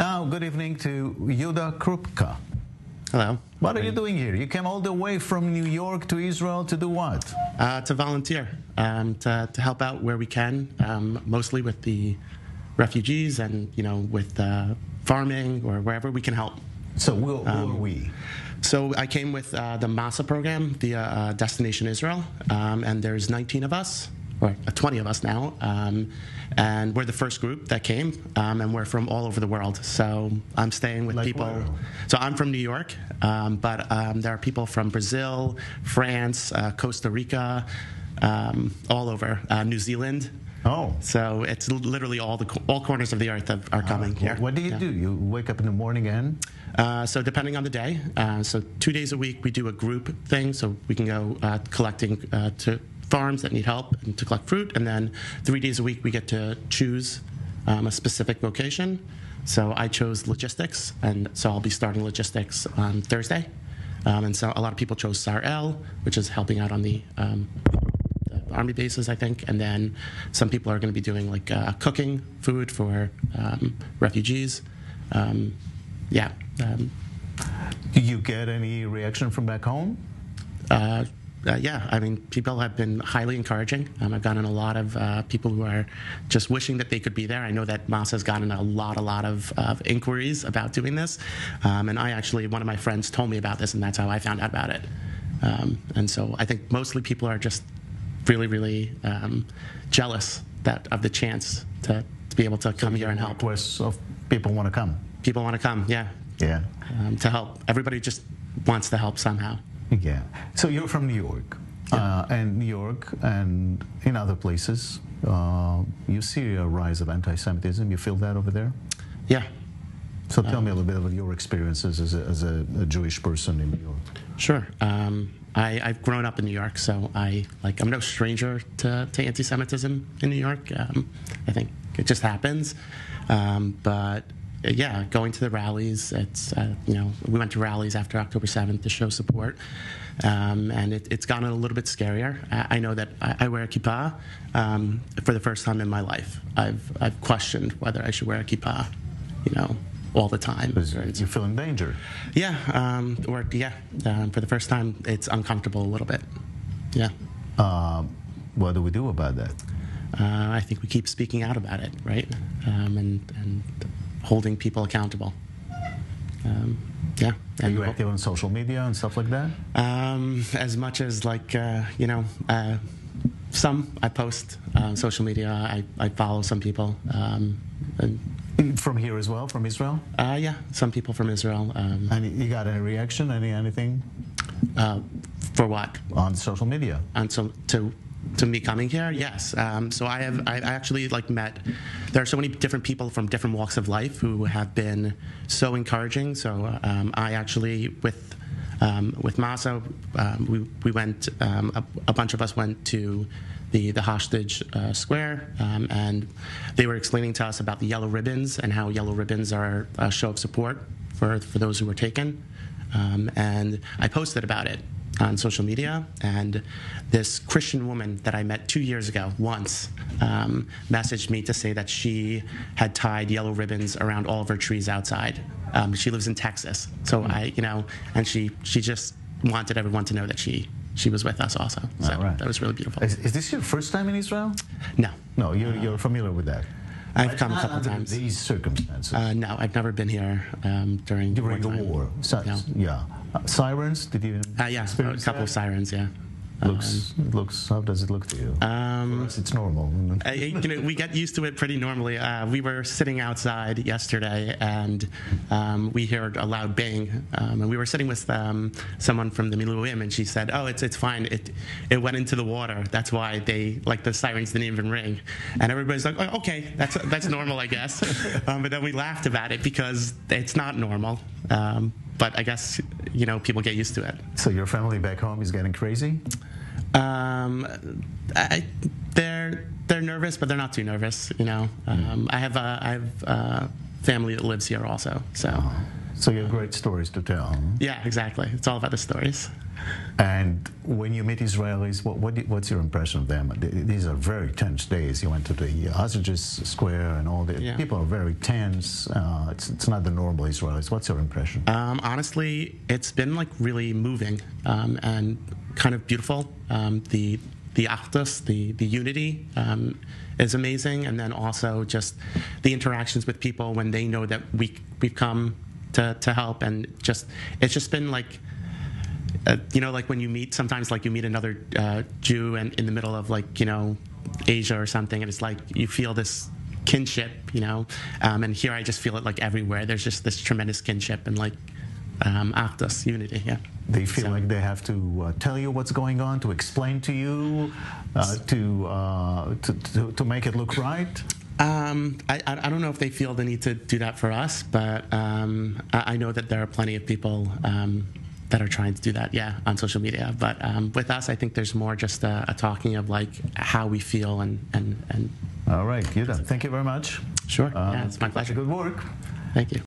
Now, good evening to Yehuda Krupka. Hello. What are you doing here? You came all the way from New York to Israel to do what? Uh, to volunteer, um, to, to help out where we can, um, mostly with the refugees and, you know, with uh, farming or wherever we can help. So, who, who are we? So I came with uh, the MASA program the uh, Destination Israel, um, and there's 19 of us, or uh, 20 of us now, um, and we're the first group that came, um, and we're from all over the world. So I'm staying with Like people. So I'm from New York, um, but um, there are people from Brazil, France, uh, Costa Rica, um, all over, uh, New Zealand. Oh. So it's literally all the all corners of the earth are, are coming here. What do you Yeah. do? You wake up in the morning and Uh, so depending on the day, uh, so two days a week we do a group thing, so we can go uh, collecting uh, to farms that need help and to collect fruit, and then three days a week we get to choose um, a specific vocation. So I chose logistics, and so I'll be starting logistics on Thursday. Um, and so a lot of people chose Sar-El, which is helping out on the, um, the army bases, I think. And then some people are going to be doing like uh, cooking food for um, refugees. Um, yeah. Um, do you get any reaction from back home? uh, uh, yeah, I mean, people have been highly encouraging. Um, I've gotten a lot of uh, people who are just wishing that they could be there. I know that Masa has gotten a lot, a lot of, of inquiries about doing this. Um, and I actually, one of my friends told me about this, and that's how I found out about it. Um, and so I think mostly people are just really, really um, jealous that of the chance to, to be able to come here and help. Requests of people want to come. People want to come, yeah, Yeah. um, to help. Everybody just wants to help somehow. Yeah. So you're from New York, uh, and New York and in other places, uh, you see a rise of anti-Semitism. You feel that over there. Yeah, So tell me a little bit about your experiences as a, as a, a Jewish person in New York. Sure. Um, I, I've grown up in New York, so I like I'm no stranger to, to anti-Semitism in New York. Um, I think it just happens. Um, but yeah, going to the rallies, it's uh, you know we went to rallies after October 7th to show support, um, and it, it's gotten a little bit scarier. I, I know that I, I wear a kippah um, for the first time in my life. I've I've questioned whether I should wear a kippah, you know, all the time. Because you feel in danger. Yeah, um, or yeah, um, for the first time, it's uncomfortable a little bit. Yeah, Uh, what do we do about that? uh, I think we keep speaking out about it, right, um, and and holding people accountable. Um, yeah, Are and you active on social media and stuff like that? um, as much as like uh, you know, uh, some I post on social media. I, I follow some people. Um, and, From here as well, from Israel? uh, yeah, some people from Israel. Um, And you got any reaction, any anything uh, for what? on social media? and so to to me coming here? Yes. Um, so i have i actually like met there are so many different people from different walks of life who have been so encouraging. So um, i actually with um, with Masa, um, we, we went, um, a, a bunch of us went to the, the hostage uh, square, um, and they were explaining to us about the yellow ribbons and how yellow ribbons are a show of support for, for those who were taken. And I posted about it on social media, and this Christian woman that I met two years ago once um, messaged me to say that she had tied yellow ribbons around all of her trees outside. Um, she lives in Texas, so I, you know, and she she just wanted everyone to know that she she was with us also. So right. that was really beautiful. Is, is this your first time in Israel? No, No, you're, you're familiar with that. I've come a couple times. These circumstances. Uh, no, I've never been here um, during During the war. So, No. Yeah. Uh, sirens? Did you Uh, yeah, a couple of sirens. Yeah. Looks, looks, how does it look to you? Um, us, it's normal. Uh, you know, we get used to it pretty normally. Uh, we were sitting outside yesterday, and um, we heard a loud bang. Um, and we were sitting with um, someone from the Miluim, and she said, "Oh, it's it's fine. It it went into the water. That's why they like the sirens didn't even ring." And everybody's like, oh, "Okay, that's that's normal, I guess." um, but then we laughed about it because it's not normal. Um, but I guess you know people get used to it. So your family back home is getting crazy? Um, I, they're they're nervous, but they're not too nervous. You know, um, I have uh, I have uh, family that lives here also. So So you have great stories to tell. huh? yeah, exactly. It's all about the stories. And when you meet Israelis, what, what, what's your impression of them? These are very tense days. You went to the Hostages Square and all the Yeah. people are very tense. Uh, it's, it's not the normal Israelis. What's your impression? Um, honestly, it's been like really moving um, and kind of beautiful. Um, the the achdus, the the unity, um, is amazing, and then also just the interactions with people when they know that we we've come to to help, and just it's just been like. Uh, you know, like when you meet, sometimes like you meet another uh, Jew and in the middle of like, you know, Asia or something, and it's like you feel this kinship, you know. Um, and here I just feel it like everywhere. There's just this tremendous kinship and like um, achdus, unity, yeah. They feel So- like they have to uh, tell you what's going on, to explain to you, uh, to, uh, to, to, to make it look right. Um, I, I I don't know if they feel the need to do that for us, but um, I, I know that there are plenty of people um, that are trying to do that, yeah, on social media. But um, with us, I think there's more just a, a talking of like how we feel and, and, and All right, Yehuda, thank you very much. sure, Uh, yeah, it's my keep up the pleasure. Good work. Thank you.